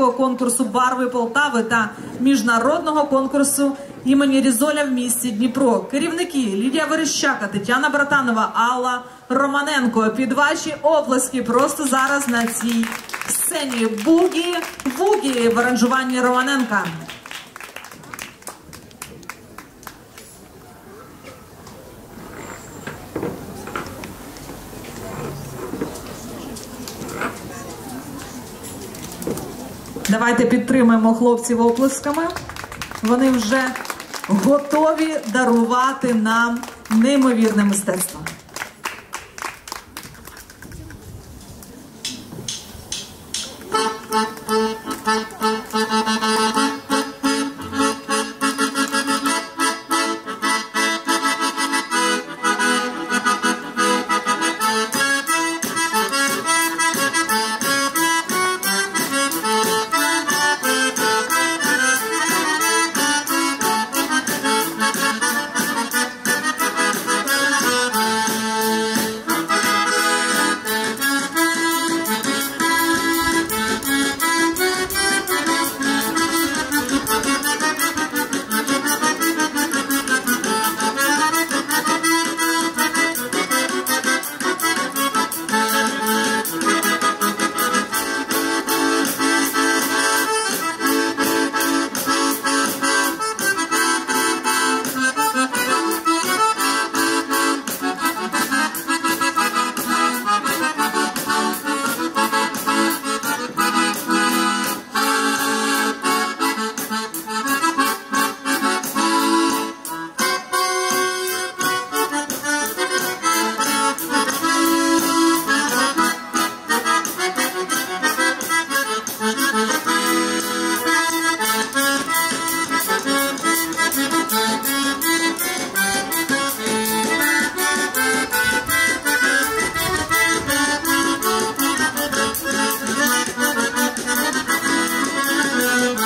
всеукраїнського конкурсу Барви Полтави та міжнародного конкурсу імені Різоля в місті Дніпро. Керівники Лідія Верещака, Тетяна Братанова, Алла Романенко. Під ваші оплески просто зараз на цій сцені. Бугі Вугі в аранжуванні Романенка. Давайте підтримаємо хлопців оплесками. Вони вже готові дарувати нам неймовірне мистецтво.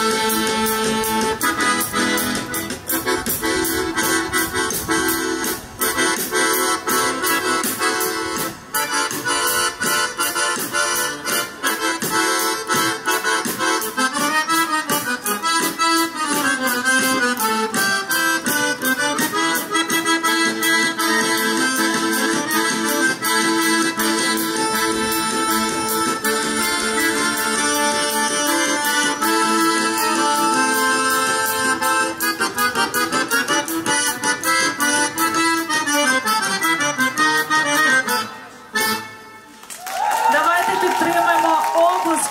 Давайте підтримаємо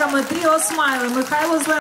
оплесками Тріо Смайли Михайло Зелений.